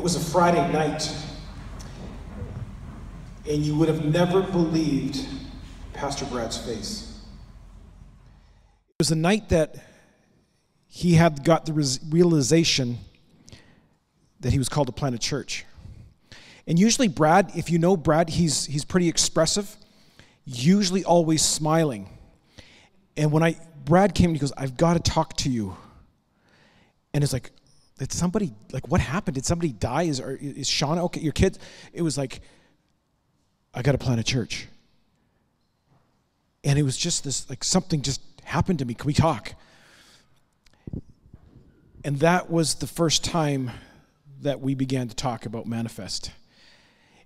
It was a Friday night, and you would have never believed Pastor Brad's face. It was a night that he had got the realization that he was called to plant a church. And usually, Brad, if you know Brad, he's, he's pretty expressive, usually always smiling. And when I, Brad came, he goes, I've got to talk to you. And it's like, did somebody, like, what happened? Did somebody die? Is, or, is Shauna okay? Your kids? It was like, I got to plant a church. And it was just this, like, something just happened to me. Can we talk? And that was the first time that we began to talk about Manifest.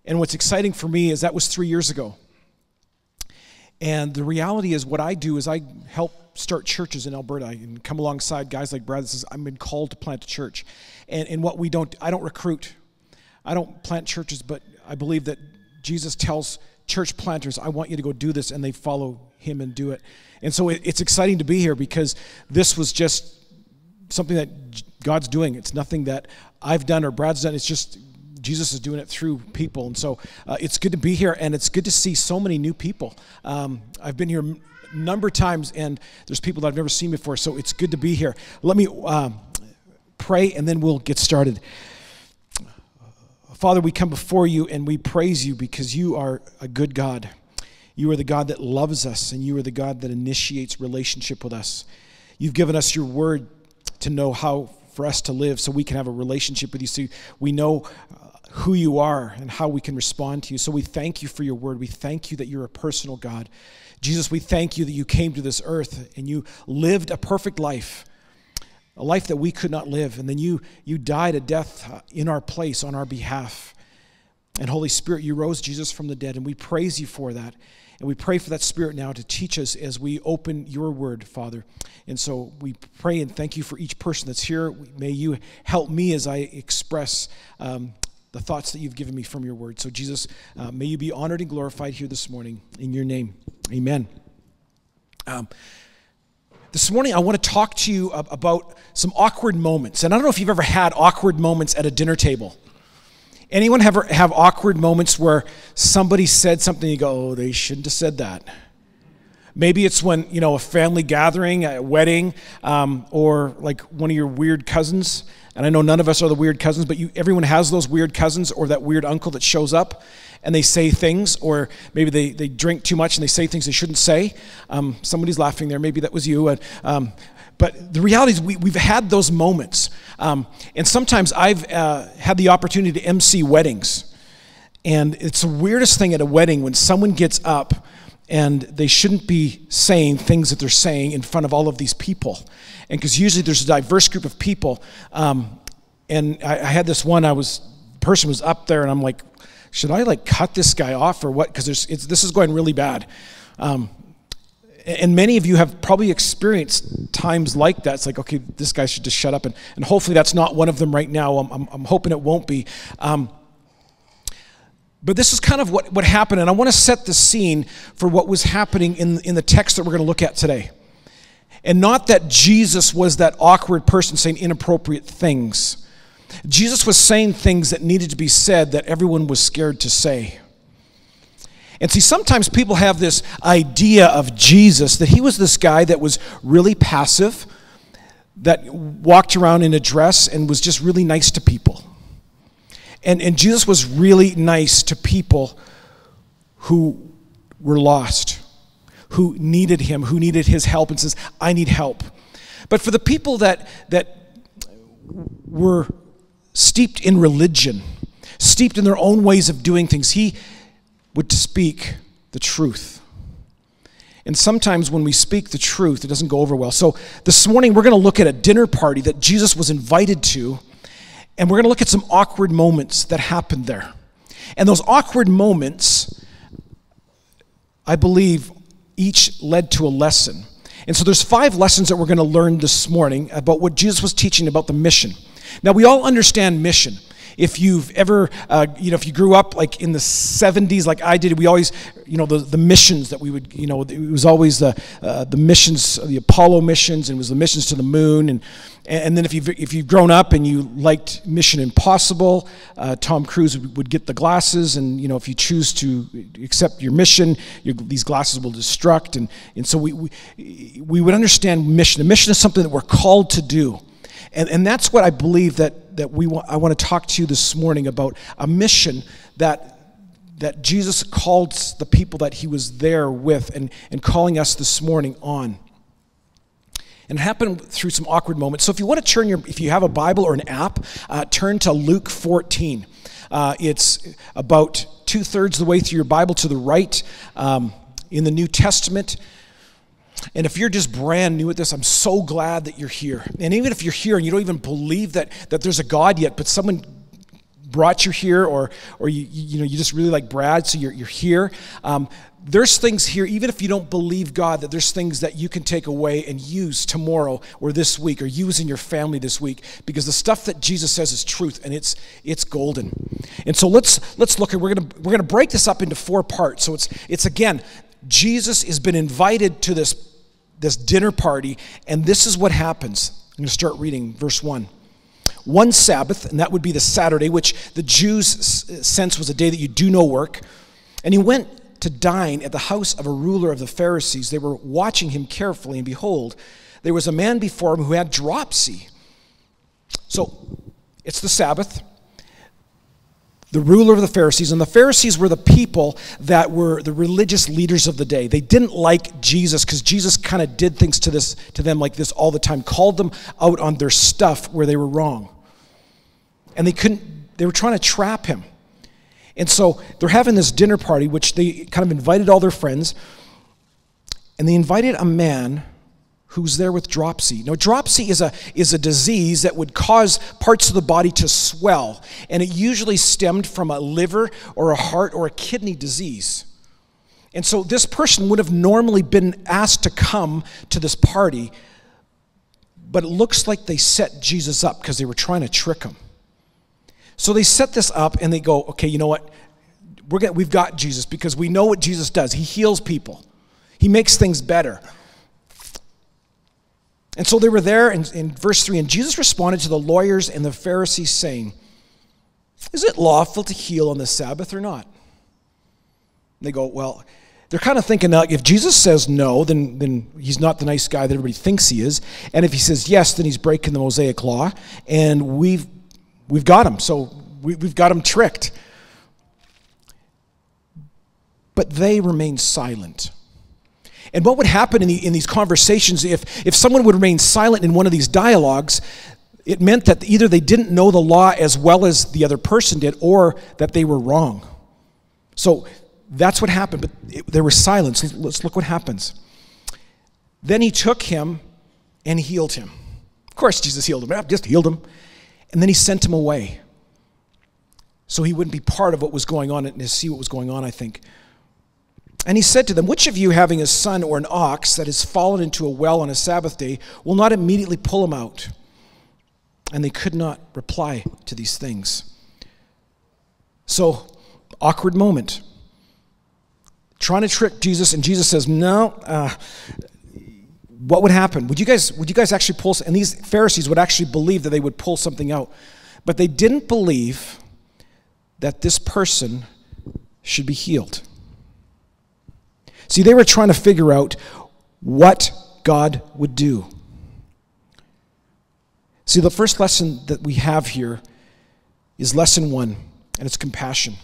And what's exciting for me is that was three years ago. And the reality is, what I do is I help start churches in Alberta and come alongside guys like Brad that says, I've been called to plant a church. And, and what we don't, I don't recruit, I don't plant churches, but I believe that Jesus tells church planters, I want you to go do this, and they follow him and do it. And so it, it's exciting to be here because this was just something that God's doing. It's nothing that I've done or Brad's done. It's just Jesus is doing it through people. And so uh, it's good to be here, and it's good to see so many new people. Um, I've been here number of times, and there's people that I've never seen before, so it's good to be here. Let me um, pray, and then we'll get started. Father, we come before you and we praise you because you are a good God. You are the God that loves us, and you are the God that initiates relationship with us. You've given us your word to know how for us to live so we can have a relationship with you so we know uh, who you are and how we can respond to you. So we thank you for your word. We thank you that you're a personal God. Jesus, we thank you that you came to this earth and you lived a perfect life, a life that we could not live. And then you, you died a death uh, in our place on our behalf. And Holy Spirit, you rose Jesus from the dead, and we praise you for that. And we pray for that Spirit now to teach us as we open your word, Father. And so we pray and thank you for each person that's here. May you help me as I express um, the thoughts that you've given me from your word. So, Jesus, uh, may you be honored and glorified here this morning. In your name, amen. Um, this morning, I want to talk to you about some awkward moments. And I don't know if you've ever had awkward moments at a dinner table. Anyone ever have awkward moments where somebody said something, you go, oh, they shouldn't have said that? Maybe it's when, you know, a family gathering, a wedding, um, or like one of your weird cousins. And I know none of us are the weird cousins, but you, everyone has those weird cousins or that weird uncle that shows up and they say things, or maybe they, they drink too much and they say things they shouldn't say. Um, somebody's laughing there. Maybe that was you. And, um, but the reality is, we, we've had those moments. Um, and sometimes I've uh, had the opportunity to MC weddings. And it's the weirdest thing at a wedding when someone gets up and they shouldn't be saying things that they're saying in front of all of these people. And because usually there's a diverse group of people. Um, and I, I, had this one, I was, person was up there, and I'm like, should I like cut this guy off or what? Because this is going really bad. Um, and many of you have probably experienced times like that. It's like, okay, this guy should just shut up. And, and hopefully that's not one of them right now. I'm, I'm, I'm hoping it won't be. Um, but this is kind of what, what happened. And I want to set the scene for what was happening in, in the text that we're going to look at today. And not that Jesus was that awkward person saying inappropriate things. Jesus was saying things that needed to be said that everyone was scared to say. And see, sometimes people have this idea of Jesus that he was this guy that was really passive, that walked around in a dress and was just really nice to people. And, and Jesus was really nice to people who were lost, who needed him, who needed his help, and says, I need help. But for the people that, that were steeped in religion, steeped in their own ways of doing things, he, would speak the truth. And sometimes when we speak the truth, it doesn't go over well. So this morning, we're going to look at a dinner party that Jesus was invited to, and we're going to look at some awkward moments that happened there. And those awkward moments, I believe, each led to a lesson. And so there's five lessons that we're going to learn this morning about what Jesus was teaching about the mission. Now, we all understand mission. If you've ever, uh, you know, if you grew up like in the 70s, like I did, we always, you know, the, the missions that we would, you know, it was always the, uh, the missions, the Apollo missions, and it was the missions to the moon. And, and then if you've, if you've grown up and you liked Mission Impossible, uh, Tom Cruise would, get the glasses. And, you know, if you choose to accept your mission, your, these glasses will destruct. And, and so we, we, we would understand mission. A mission is something that we're called to do. And, and that's what I believe that, that we want, I want to talk to you this morning about a mission that, that Jesus called the people that he was there with and, and calling us this morning on. And it happened through some awkward moments. So if you want to turn your, if you have a Bible or an app, uh, turn to Luke 14. Uh, it's about two thirds the way through your Bible to the right um, in the New Testament. And if you're just brand new at this, I'm so glad that you're here. And even if you're here and you don't even believe that, that there's a God yet, but someone brought you here or, or you, you know, you just really like Brad, so you're, you're here. Um, there's things here, even if you don't believe God, that there's things that you can take away and use tomorrow or this week or use in your family this week because the stuff that Jesus says is truth and it's it's golden. And so let's let's look at we're gonna we're gonna break this up into four parts. So it's it's again, Jesus has been invited to this this dinner party, and this is what happens. I'm going to start reading verse 1. One Sabbath, and that would be the Saturday, which the Jews sense was a day that you do no work. And he went to dine at the house of a ruler of the Pharisees. They were watching him carefully, and behold, there was a man before him who had dropsy. So it's the Sabbath the ruler of the Pharisees. And the Pharisees were the people that were the religious leaders of the day. They didn't like Jesus because Jesus kind of did things to, this, to them like this all the time, called them out on their stuff where they were wrong. And they couldn't, they were trying to trap him. And so they're having this dinner party, which they kind of invited all their friends. And they invited a man who's there with dropsy. Now, dropsy is a, is a disease that would cause parts of the body to swell, and it usually stemmed from a liver or a heart or a kidney disease. And so this person would have normally been asked to come to this party, but it looks like they set Jesus up because they were trying to trick him. So they set this up and they go, okay, you know what? We're gonna, we've got Jesus because we know what Jesus does. He heals people, He makes things better. And so they were there in, in verse 3, and Jesus responded to the lawyers and the Pharisees, saying, Is it lawful to heal on the Sabbath or not? And they go, Well, they're kind of thinking that if Jesus says no, then, then he's not the nice guy that everybody thinks he is. And if he says yes, then he's breaking the Mosaic law. And we've, we've got him. So we, we've got him tricked. But they remain silent. And what would happen in, the, in these conversations if, if someone would remain silent in one of these dialogues? It meant that either they didn't know the law as well as the other person did, or that they were wrong. So that's what happened, but it, there was silence. Let's look what happens. Then he took him and healed him. Of course, Jesus healed him, just healed him. And then he sent him away. So he wouldn't be part of what was going on and see what was going on, I think. And he said to them, Which of you, having a son or an ox that has fallen into a well on a Sabbath day, will not immediately pull him out? And they could not reply to these things. So, awkward moment. Trying to trick Jesus, and Jesus says, No. Uh, what would happen? Would you guys would you guys actually pull and these Pharisees would actually believe that they would pull something out. But they didn't believe that this person should be healed. See, they were trying to figure out what God would do. See, the first lesson that we have here is lesson one, and it's compassion.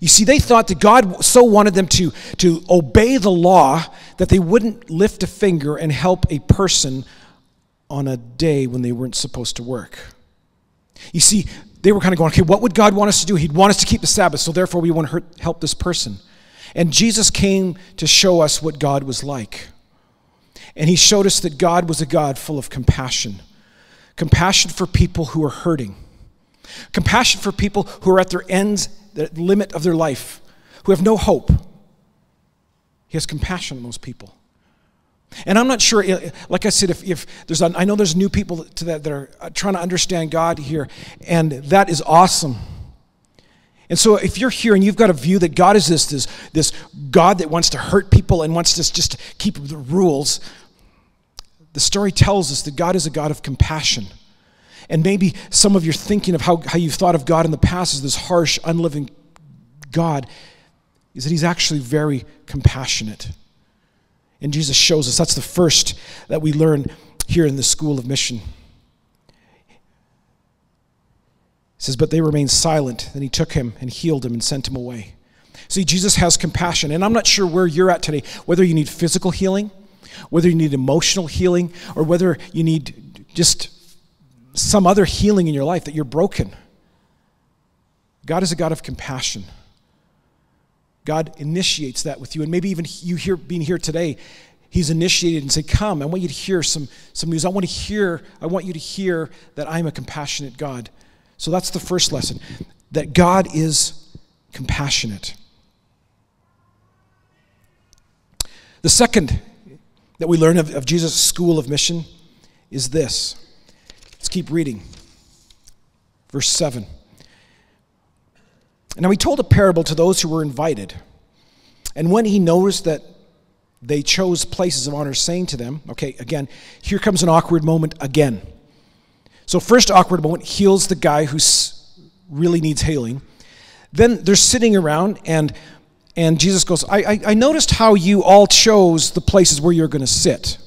You see, they thought that God so wanted them to, to obey the law that they wouldn't lift a finger and help a person on a day when they weren't supposed to work. You see, they were kind of going, okay, what would God want us to do? He'd want us to keep the Sabbath, so therefore we want to hurt, help this person. And Jesus came to show us what God was like. And he showed us that God was a God full of compassion compassion for people who are hurting, compassion for people who are at their ends, the limit of their life, who have no hope. He has compassion on those people. And I'm not sure, eh, like I said, if, if there's, I know there's new people to that that are uh, trying to understand God here, and that is awesome. And so if you're here and you've got a view that God is this, this, this God that wants to hurt people and wants to just keep the rules, the story tells us that God is a God of compassion. And maybe some of your thinking of how, how you've thought of God in the past as this harsh, unliving God is that He's actually very compassionate. And Jesus shows us that's the first that we learn here in the School of Mission. He says, But they remained silent. Then he took him and healed him and sent him away. See, Jesus has compassion. And I'm not sure where you're at today, whether you need physical healing, whether you need emotional healing, or whether you need just some other healing in your life that you're broken. God is a God of compassion. God initiates that with you. And maybe even you here being here today, He's initiated and say, Come, I want you to hear some, some news. I want to hear, I want you to hear that I'm a compassionate God. So that's the first lesson. That God is compassionate. The second that we learn of, of Jesus' school of mission is this. Let's keep reading. Verse 7. Now he told a parable to those who were invited. And when he noticed that they chose places of honor, saying to them, okay, again, here comes an awkward moment again. So, first awkward moment heals the guy who really needs healing. Then they're sitting around, and, and Jesus goes, I, I, I noticed how you all chose the places where you're going to sit.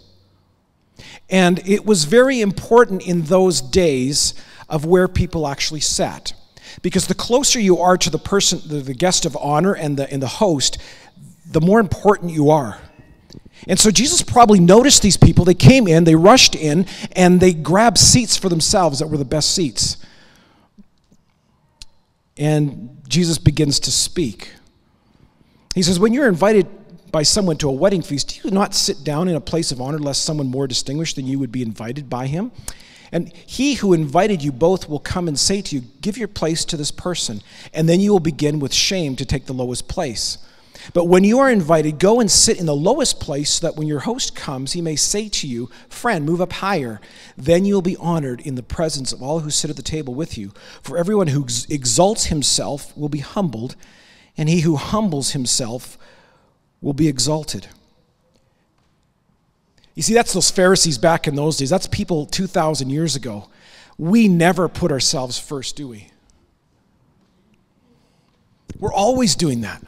And it was very important in those days of where people actually sat. Because the closer you are to the person, the, the guest of honor and the, and the host, the more important you are. And so Jesus probably noticed these people. They came in, they rushed in, and they grabbed seats for themselves that were the best seats. And Jesus begins to speak. He says, When you're invited by someone to a wedding feast, do you not sit down in a place of honor lest someone more distinguished than you would be invited by him? And he who invited you both will come and say to you, Give your place to this person. And then you will begin with shame to take the lowest place. But when you are invited, go and sit in the lowest place so that when your host comes, he may say to you, Friend, move up higher. Then you will be honored in the presence of all who sit at the table with you. For everyone who exalts himself will be humbled, and he who humbles himself will be exalted. You see, that's those Pharisees back in those days. That's people 2,000 years ago. We never put ourselves first, do we? We're always doing that.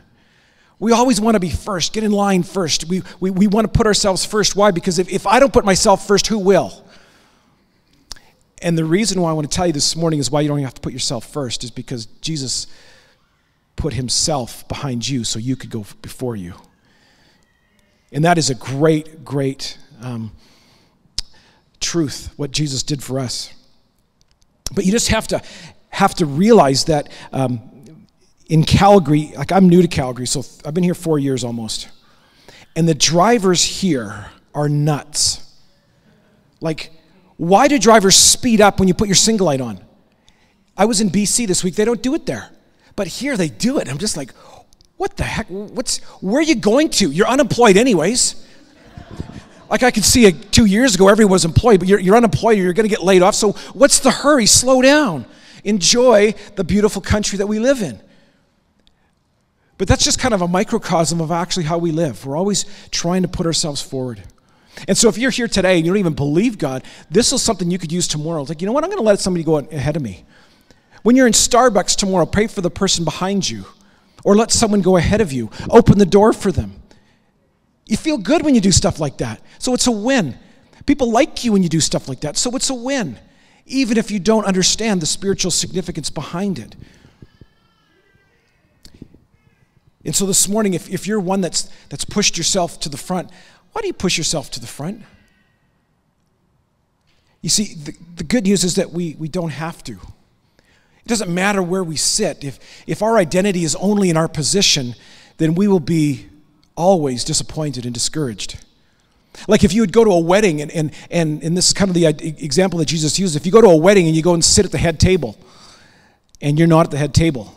We always want to be first, get in line first. We, we, we want to put ourselves first. Why? Because if, if I don't put myself first, who will? And the reason why I want to tell you this morning is why you don't have to put yourself first is because Jesus put himself behind you so you could go before you. And that is a great, great um, truth, what Jesus did for us. But you just have to have to realize that um, in Calgary, like I'm new to Calgary, so I've been here four years almost, and the drivers here are nuts. Like, why do drivers speed up when you put your single light on? I was in BC this week; they don't do it there, but here they do it. I'm just like, what the heck? What's where are you going to? You're unemployed anyways. Like I could see it two years ago, everyone was employed, but you're, you're unemployed you're going to get laid off. So what's the hurry? Slow down. Enjoy the beautiful country that we live in. But that's just kind of a microcosm of actually how we live. We're always trying to put ourselves forward. And so if you're here today and you don't even believe God, this is something you could use tomorrow. It's like, you know what? I'm going to let somebody go ahead of me. When you're in Starbucks tomorrow, pray for the person behind you or let someone go ahead of you. Open the door for them. You feel good when you do stuff like that. So it's a win. People like you when you do stuff like that. So it's a win, even if you don't understand the spiritual significance behind it. And so this morning, if, if you're one that's, that's pushed yourself to the front, why do you push yourself to the front? You see, the, the good news is that we, we don't have to. It doesn't matter where we sit. If, if our identity is only in our position, then we will be always disappointed and discouraged. Like if you would go to a wedding, and, and, and, and this is kind of the example that Jesus used. If you go to a wedding and you go and sit at the head table, and you're not at the head table,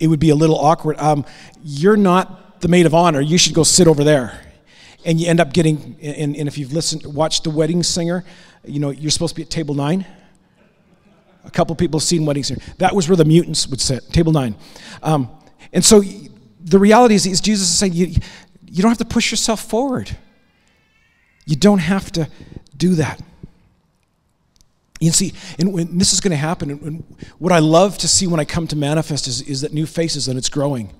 it would be a little awkward. Um, you're not the maid of honor. You should go sit over there. and you end up getting, and, and if you've listened, watched The Wedding Singer, you know, you're supposed to be at table nine. A couple people have seen Wedding Singer. That was where the mutants would sit, table nine. Um, and so the reality is, is Jesus is saying, you, you don't have to push yourself forward. You don't have to do that. You see, and when this is going to happen, and what I love to see when I come to manifest is, is that new faces and it's growing.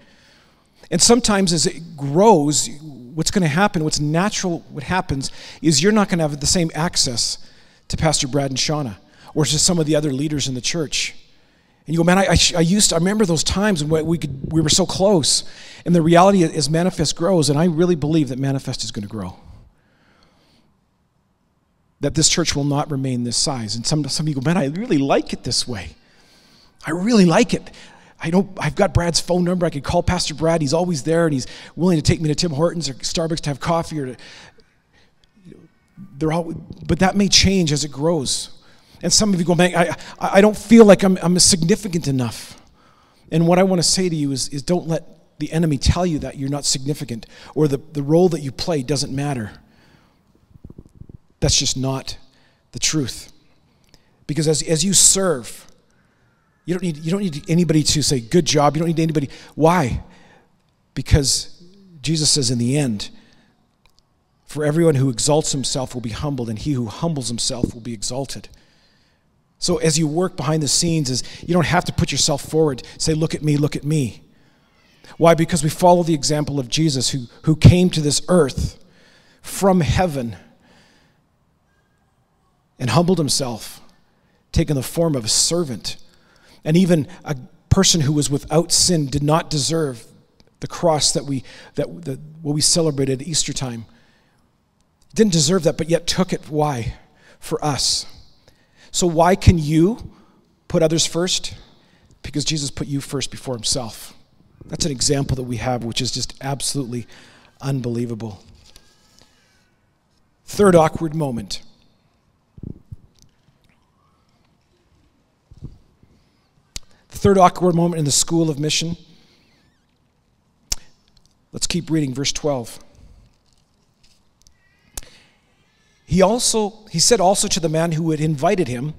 And sometimes as it grows, what's going to happen, what's natural, what happens, is you're not going to have the same access to Pastor Brad and Shauna or to some of the other leaders in the church. And you go, man, I, I, I used to, I remember those times when we, could, we were so close. And the reality is, Manifest grows, and I really believe that Manifest is going to grow that this church will not remain this size. And some, some of you go, man, I really like it this way. I really like it. I don't, I've got Brad's phone number. I could call Pastor Brad. He's always there and he's willing to take me to Tim Hortons or Starbucks to have coffee or to, they're all, but that may change as it grows. And some of you go, man, I, I don't feel like I'm, I'm significant enough. And what I want to say to you is, is don't let the enemy tell you that you're not significant or the, the role that you play doesn't matter. That's just not the truth. Because as, as you serve, you don't, need, you don't need anybody to say, good job. You don't need anybody. Why? Because Jesus says, in the end, for everyone who exalts himself will be humbled, and he who humbles himself will be exalted. So as you work behind the scenes, is you don't have to put yourself forward, say, look at me, look at me. Why? Because we follow the example of Jesus who, who came to this earth from heaven and humbled himself, taking the form of a servant. And even a person who was without sin did not deserve the cross that we, that, that what we celebrated at Easter time. Didn't deserve that, but yet took it. Why? For us. So, why can you put others first? Because Jesus put you first before himself. That's an example that we have, which is just absolutely unbelievable. Third awkward moment. Third awkward moment in the school of mission. Let's keep reading, verse 12. He also he said also to the man who had invited him.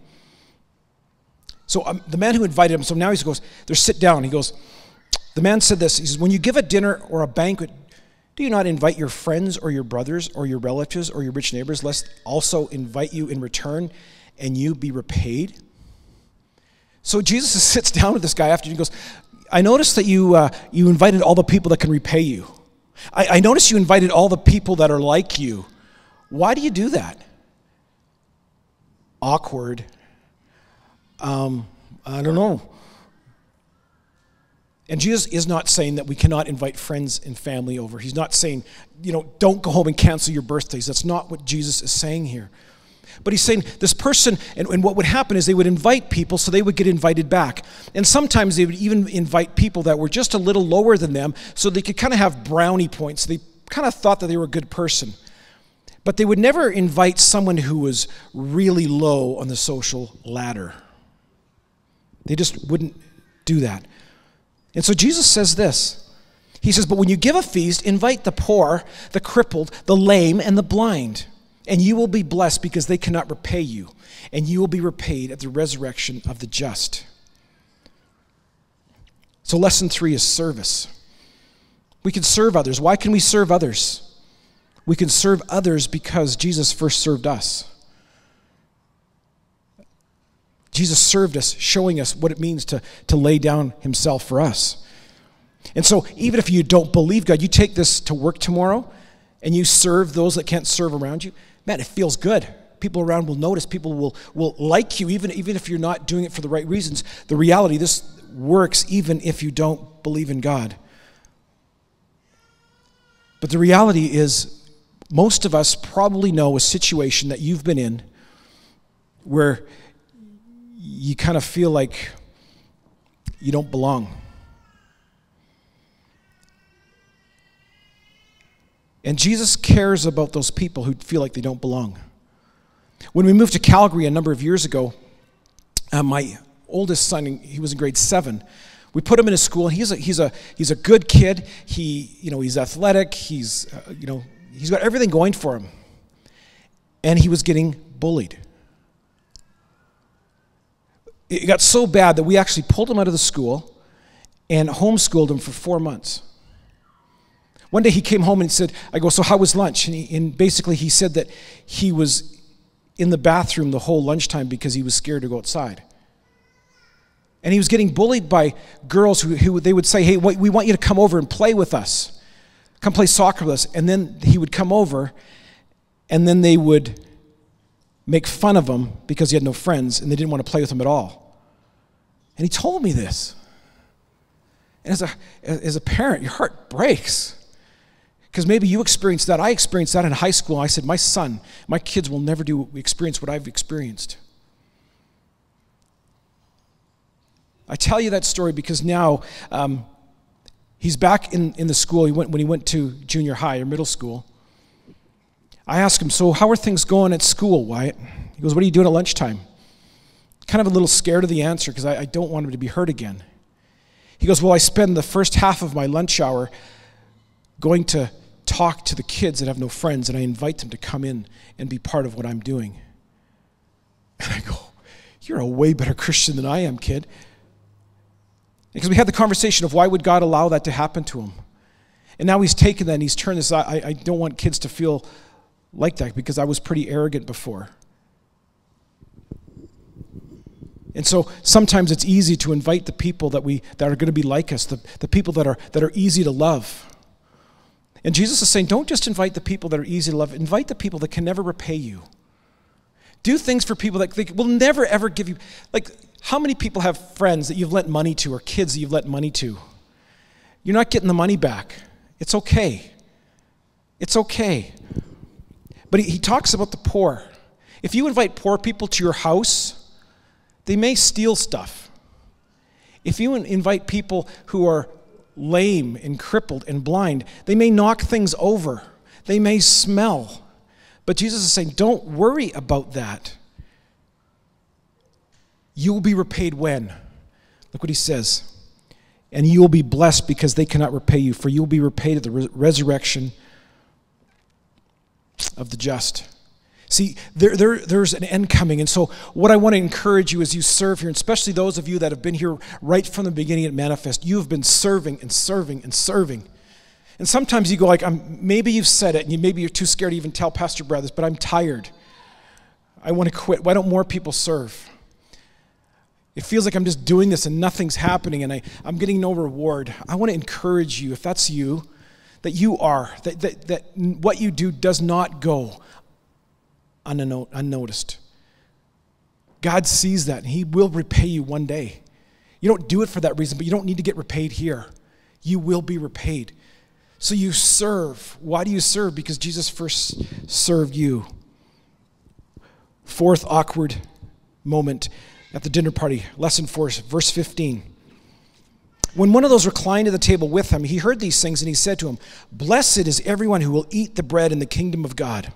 So um, the man who invited him. So now he goes, "There, sit down." He goes. The man said this. He says, "When you give a dinner or a banquet, do you not invite your friends or your brothers or your relatives or your rich neighbors, lest also invite you in return, and you be repaid?" So Jesus sits down with this guy after and he goes, I noticed that you, uh, you invited all the people that can repay you. I, I noticed you invited all the people that are like you. Why do you do that? Awkward. Um, I don't know. And Jesus is not saying that we cannot invite friends and family over. He's not saying, you know, don't go home and cancel your birthdays. That's not what Jesus is saying here. But he's saying this person, and, and, what would happen is they would invite people so they would get invited back. And sometimes they would even invite people that were just a little lower than them so they could kind of have brownie points. They kind of thought that they were a good person. But they would never invite someone who was really low on the social ladder. They just wouldn't do that. And so Jesus says this He says, But when you give a feast, invite the poor, the crippled, the lame, and the blind and you will be blessed because they cannot repay you, and you will be repaid at the resurrection of the just. So, lesson three is service. We can serve others. Why can we serve others? We can serve others because Jesus first served us. Jesus served us, showing us what it means to, to lay down himself for us. And so, even if you don't believe God, you take this to work tomorrow and you serve those that can't serve around you man, it feels good. People around will notice, people will, will like you, even, even if you're not doing it for the right reasons. The reality, this works even if you don't believe in God. But the reality is, most of us probably know a situation that you've been in where you kind of feel like you don't belong. And Jesus cares about those people who feel like they don't belong. When we moved to Calgary a number of years ago, uh, my oldest son, he was in grade seven. We put him in a school. He's a, he's a, he's a good kid. He, you know, he's athletic. He's, uh, you know, he's got everything going for him. And he was getting bullied. It got so bad that we actually pulled him out of the school and homeschooled him for four months. One day he came home and said, I go, So how was lunch? And, he, and basically he said that he was in the bathroom the whole lunchtime because he was scared to go outside. And he was getting bullied by girls who, who they would say, Hey, we want you to come over and play with us. Come play soccer with us. And then he would come over, and then they would make fun of him because he had no friends and they didn't want to play with him at all. And he told me this. And as a, as a parent, your heart breaks. Because maybe you experienced that. I experienced that in high school. I said, My son, my kids will never do experience what I've experienced. I tell you that story because now um, he's back in, in the school he went, when he went to junior high or middle school. I asked him, So, how are things going at school, Wyatt? He goes, What are you doing at lunchtime? Kind of a little scared of the answer because I, I don't want him to be hurt again. He goes, Well, I spend the first half of my lunch hour going to talk to the kids that have no friends and I invite them to come in and be part of what I'm doing. And I go, You're a way better Christian than I am, kid. Because we had the conversation of why would God allow that to happen to him? And now he's taken that and he's turned this. I, I don't want kids to feel like that because I was pretty arrogant before. And so sometimes it's easy to invite the people that, we, that are going to be like us, the, the people that are, that are easy to love. And Jesus is saying, don't just invite the people that are easy to love, invite the people that can never repay you. Do things for people that they will never ever give you. Like, how many people have friends that you've lent money to or kids that you've lent money to? You're not getting the money back. It's okay. It's okay. But he, he talks about the poor. If you invite poor people to your house, they may steal stuff. If you invite people who are lame and crippled and blind. They may knock things over, they may smell. But Jesus is saying, don't worry about that. You will be repaid when? Look what he says. And you will be blessed because they cannot repay you, for you will be repaid at the re- resurrection of the just. See, there, there, there's an end coming. And so, what I want to encourage you as you serve here, and especially those of you that have been here right from the beginning at Manifest, you have been serving and serving and serving. And sometimes you go like, I'm, maybe you've said it, and you, maybe you're too scared to even tell Pastor Brothers, but I'm tired. I want to quit. Why don't more people serve? It feels like I'm just doing this and nothing's happening and I, I'm getting no reward. I want to encourage you, if that's you, that you are, that, that, that what you do does not go unnoticed. God sees that and He will repay you one day. You don't do it for that reason, but you don't need to get repaid here. You will be repaid. So you serve. Why do you serve? Because Jesus first served you. Fourth awkward moment at the dinner party, lesson four, verse 15. When one of those reclined at the table with him, he heard these things and he said to him, Blessed is everyone who will eat the bread in the kingdom of God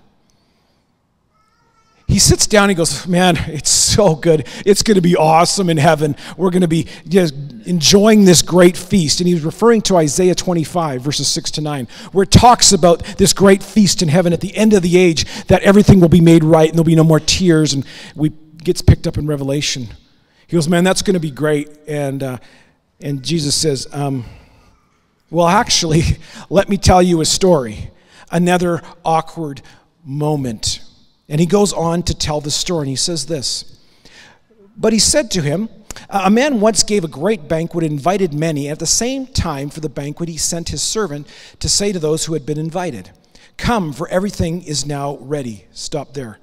he sits down and he goes, Man, it's so good. It's going to be awesome in heaven. We're going to be just enjoying this great feast. And he's referring to Isaiah 25, verses 6 to 9, where it talks about this great feast in heaven at the end of the age that everything will be made right and there'll be no more tears. And we gets picked up in Revelation. He goes, Man, that's going to be great. And, uh, and Jesus says, um, Well, actually, let me tell you a story. Another awkward moment. And he goes on to tell the story, and he says this But he said to him, A man once gave a great banquet, and invited many. At the same time, for the banquet, he sent his servant to say to those who had been invited, Come, for everything is now ready. Stop there.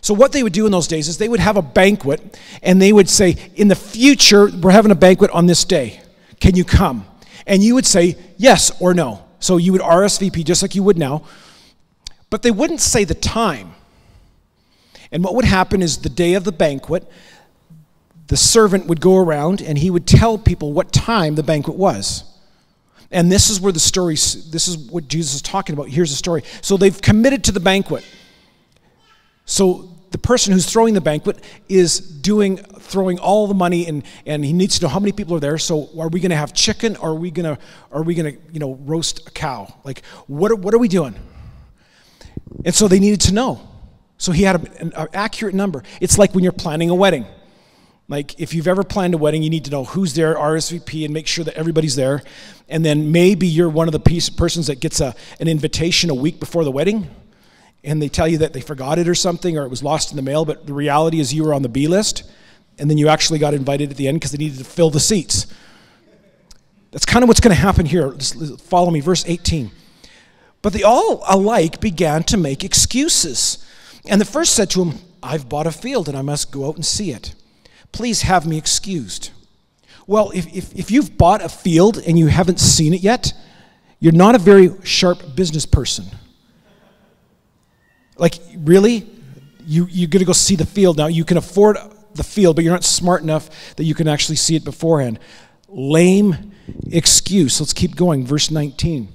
So, what they would do in those days is they would have a banquet, and they would say, In the future, we're having a banquet on this day. Can you come? And you would say yes or no. So, you would RSVP just like you would now, but they wouldn't say the time. And what would happen is the day of the banquet, the servant would go around and he would tell people what time the banquet was. And this is where the story, this is what Jesus is talking about. Here's the story. So they've committed to the banquet. So the person who's throwing the banquet is doing throwing all the money and and he needs to know how many people are there so are we going to have chicken or are we going to are we going to you know roast a cow like what are, what are we doing And so they needed to know. So he had an, an accurate number. It's like when you're planning a wedding. Like, if you've ever planned a wedding, you need to know who's there, RSVP, and make sure that everybody's there. And then maybe you're one of the piece, persons that gets a, an invitation a week before the wedding, and they tell you that they forgot it or something, or it was lost in the mail, but the reality is you were on the B list, and then you actually got invited at the end because they needed to fill the seats. That's kind of what's going to happen here. Just follow me, verse 18. But they all alike began to make excuses. And the first said to him, I've bought a field and I must go out and see it. Please have me excused. Well, if, if, if you've bought a field and you haven't seen it yet, you're not a very sharp business person. Like, really? You, you're going to go see the field now. You can afford the field, but you're not smart enough that you can actually see it beforehand. Lame excuse. Let's keep going. Verse 19.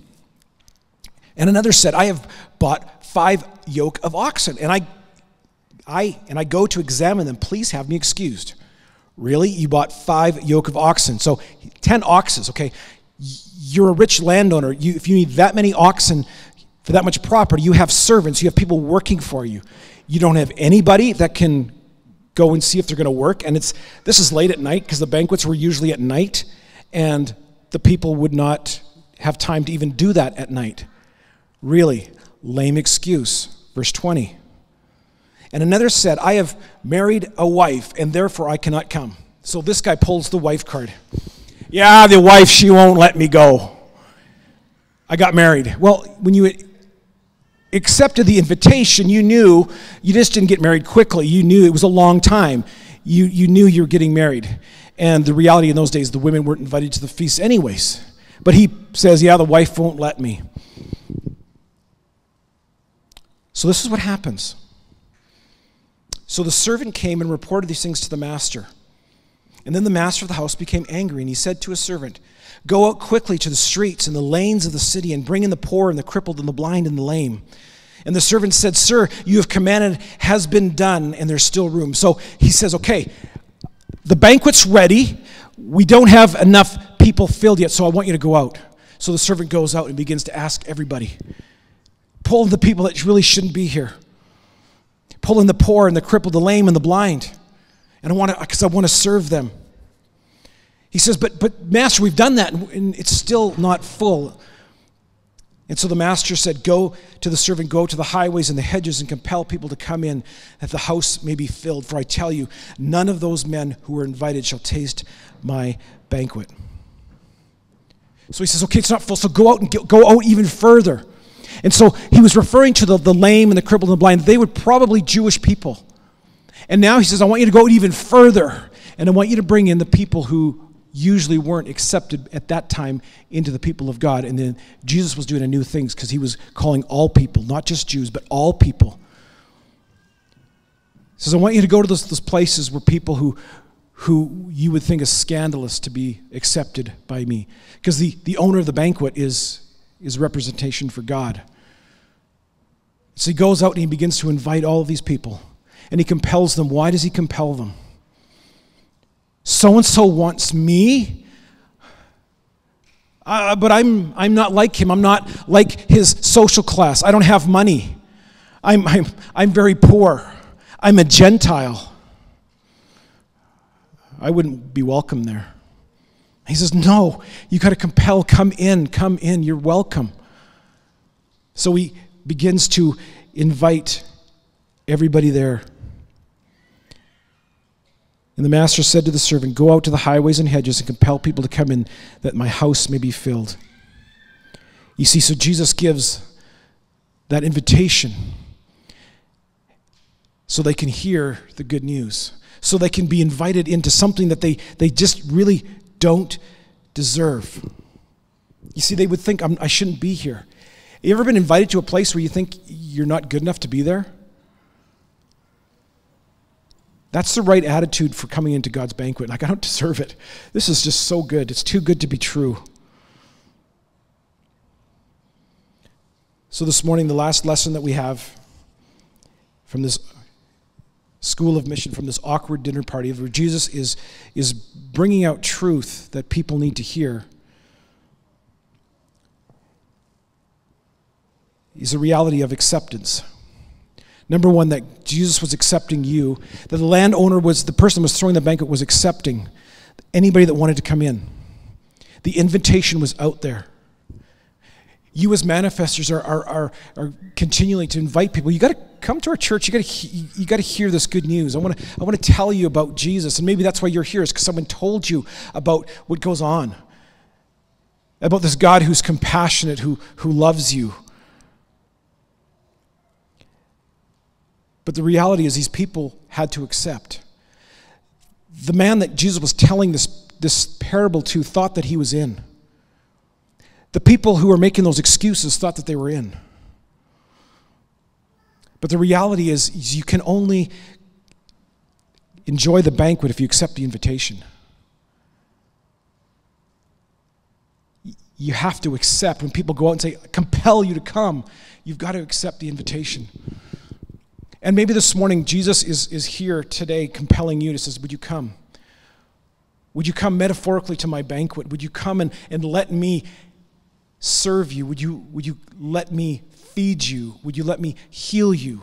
And another said, I have bought five yoke of oxen, and I, I, and I go to examine them. Please have me excused. Really? You bought five yoke of oxen. So 10 oxes, okay? You're a rich landowner. You, if you need that many oxen for that much property, you have servants, you have people working for you. You don't have anybody that can go and see if they're going to work. And it's this is late at night because the banquets were usually at night, and the people would not have time to even do that at night. Really, lame excuse. Verse 20. And another said, I have married a wife, and therefore I cannot come. So this guy pulls the wife card. Yeah, the wife, she won't let me go. I got married. Well, when you accepted the invitation, you knew you just didn't get married quickly. You knew it was a long time. You, you knew you were getting married. And the reality in those days, the women weren't invited to the feast, anyways. But he says, Yeah, the wife won't let me. So this is what happens. So the servant came and reported these things to the master. And then the master of the house became angry, and he said to his servant, Go out quickly to the streets and the lanes of the city, and bring in the poor and the crippled and the blind and the lame. And the servant said, Sir, you have commanded, has been done, and there's still room. So he says, Okay, the banquet's ready. We don't have enough people filled yet, so I want you to go out. So the servant goes out and begins to ask everybody, pull the people that really shouldn't be here pulling the poor and the crippled, the lame and the blind. And I want to, because I want to serve them. He says, but, but master, we've done that and it's still not full. And so the master said, Go to the servant, go to the highways and the hedges and compel people to come in, that the house may be filled. For I tell you, none of those men who were invited shall taste my banquet. So he says, Okay, it's not full, so go out and go out even further. And so he was referring to the, the lame and the crippled and the blind. They were probably Jewish people. And now he says, I want you to go even further. And I want you to bring in the people who usually weren't accepted at that time into the people of God. And then Jesus was doing a new thing because he was calling all people, not just Jews, but all people. He says, I want you to go to those, those places where people who, who you would think is scandalous to be accepted by me. Because the, the owner of the banquet is, is representation for God. So he goes out and he begins to invite all of these people. And he compels them. Why does he compel them? So and so wants me, uh, but I'm, I'm not like him. I'm not like his social class. I don't have money. I'm, I'm, I'm very poor. I'm a Gentile. I wouldn't be welcome there. He says, No, you got to compel, come in, come in, you're welcome. So he begins to invite everybody there. And the master said to the servant, Go out to the highways and hedges and compel people to come in, that my house may be filled. You see, so Jesus gives that invitation so they can hear the good news, so they can be invited into something that they, they just really don't deserve. You see, they would think, I shouldn't be here. You ever been invited to a place where you think you're not good enough to be there? That's the right attitude for coming into God's banquet. Like, I don't deserve it. This is just so good. It's too good to be true. So, this morning, the last lesson that we have from this school of mission, from this awkward dinner party, where Jesus is, is bringing out truth that people need to hear. is a reality of acceptance. Number one, that Jesus was accepting you, that the landowner was, the person who was throwing the banquet was accepting anybody that wanted to come in. The invitation was out there. You, as manifestors, are, are, are, are continually to invite people. You got to come to our church. You got to you got to hear this good news. I want to I want to tell you about Jesus, and maybe that's why you're here, is because someone told you about what goes on, about this God who's compassionate, who who loves you. But the reality is, these people had to accept. The man that Jesus was telling this, this parable to thought that he was in. The people who were making those excuses thought that they were in. But the reality is, is you can only enjoy the banquet if you accept the invitation. You have to accept when people go out and say, compel you to come, you've got to accept the invitation. And maybe this morning, Jesus is, is here today compelling you to say, Would you come? Would you come metaphorically to my banquet? Would you come and, and let me serve you? Would you, would you let me feed you? Would you let me heal you?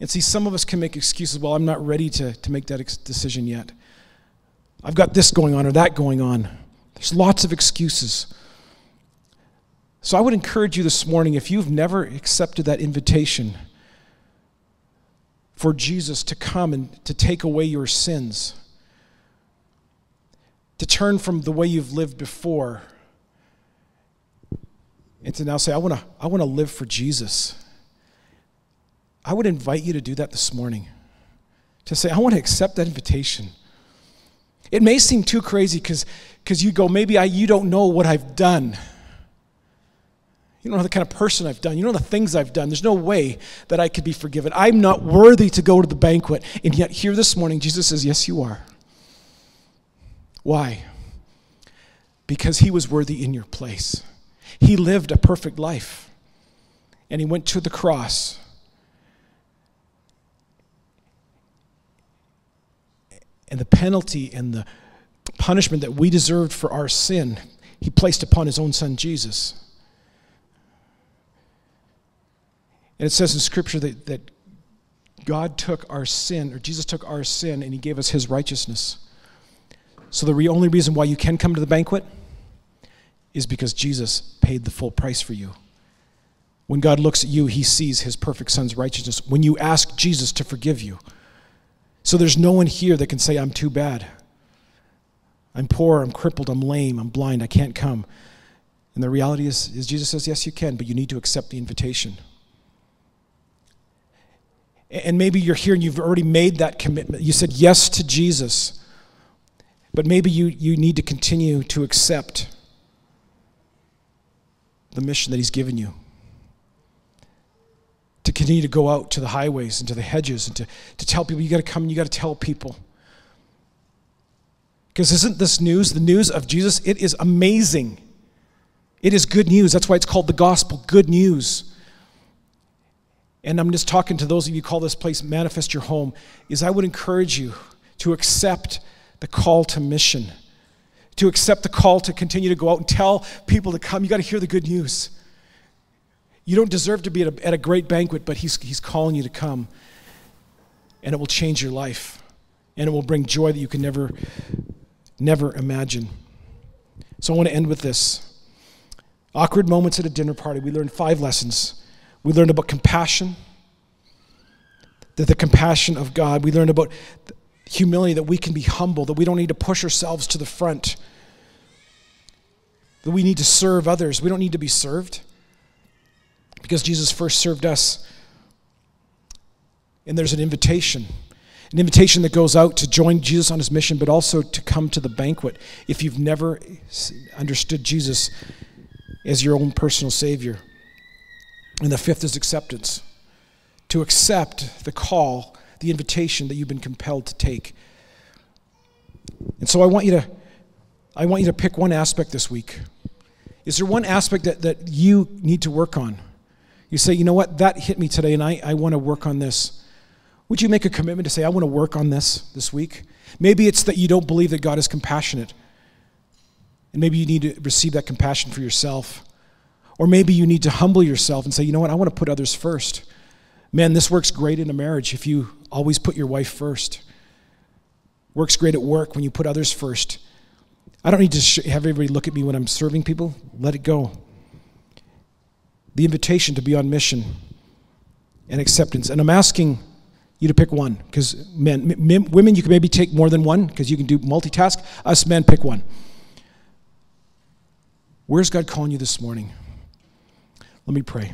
And see, some of us can make excuses. Well, I'm not ready to, to make that ex- decision yet. I've got this going on or that going on. There's lots of excuses. So I would encourage you this morning, if you've never accepted that invitation for Jesus to come and to take away your sins, turn from the way you've lived before, and to now say, I want to I wanna live for Jesus. I would invite you to do that this morning. To say, I want to accept that invitation. It may seem too crazy because you go, maybe I, you don't know what I've done. You don't know the kind of person I've done. You know the things I've done. There's no way that I could be forgiven. I'm not worthy to go to the banquet. And yet, here this morning, Jesus says, Yes, you are. Why? Because he was worthy in your place. He lived a perfect life. And he went to the cross. And the penalty and the punishment that we deserved for our sin, he placed upon his own son, Jesus. And it says in Scripture that, that God took our sin, or Jesus took our sin, and He gave us His righteousness. So the re- only reason why you can come to the banquet is because Jesus paid the full price for you. When God looks at you, He sees His perfect Son's righteousness. When you ask Jesus to forgive you, so there's no one here that can say, I'm too bad. I'm poor, I'm crippled, I'm lame, I'm blind, I can't come. And the reality is, is Jesus says, Yes, you can, but you need to accept the invitation. And maybe you're here and you've already made that commitment. You said yes to Jesus. But maybe you, you need to continue to accept the mission that He's given you. To continue to go out to the highways and to the hedges and to, to tell people, you got to come and you got to tell people. Because isn't this news, the news of Jesus, it is amazing. It is good news. That's why it's called the gospel, good news and I'm just talking to those of you call this place Manifest Your Home, is I would encourage you to accept the call to mission, to accept the call to continue to go out and tell people to come. You got to hear the good news. You don't deserve to be at a, at a great banquet, but he's, he's calling you to come, and it will change your life, and it will bring joy that you can never, never imagine. So I want to end with this. Awkward moments at a dinner party. We learned five lessons we learned about compassion, that the compassion of God. We learned about humility, that we can be humble, that we don't need to push ourselves to the front, that we need to serve others. We don't need to be served because Jesus first served us. And there's an invitation. An invitation that goes out to join Jesus on his mission, but also to come to the banquet if you've never understood Jesus as your own personal Savior. And the fifth is acceptance to accept the call, the invitation that you've been compelled to take. And so I want you to I want you to pick one aspect this week. Is there one aspect that, that you need to work on? You say, you know what, that hit me today and I, I want to work on this. Would you make a commitment to say, I want to work on this this week? Maybe it's that you don't believe that God is compassionate. And maybe you need to receive that compassion for yourself. Or maybe you need to humble yourself and say, you know what, I want to put others first. Man, this works great in a marriage if you always put your wife first. Works great at work when you put others first. I don't need to have everybody look at me when I'm serving people. Let it go. The invitation to be on mission and acceptance. And I'm asking you to pick one because men, men, women, you can maybe take more than one because you can do multitask. Us men, pick one. Where's God calling you this morning? Let me pray.